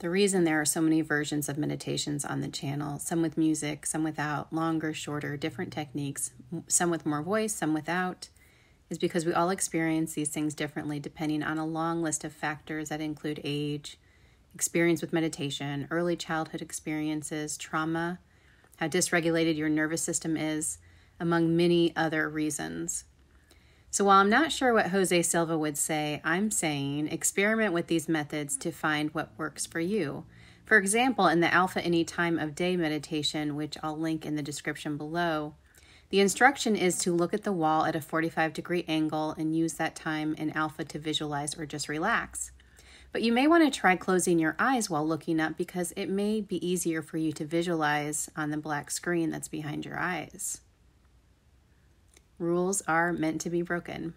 The reason there are so many versions of meditations on the channel, some with music, some without, longer, shorter, different techniques, some with more voice, some without, is because we all experience these things differently depending on a long list of factors that include age, experience with meditation, early childhood experiences, trauma, how dysregulated your nervous system is, among many other reasons. So while I'm not sure what Jose Silva would say, I'm saying experiment with these methods to find what works for you. For example, in the Alpha Any Time of Day meditation, which I'll link in the description below, the instruction is to look at the wall at a 45 degree angle and use that time in Alpha to visualize or just relax. But you may want to try closing your eyes while looking up because it may be easier for you to visualize on the black screen that's behind your eyes. Rules are meant to be broken.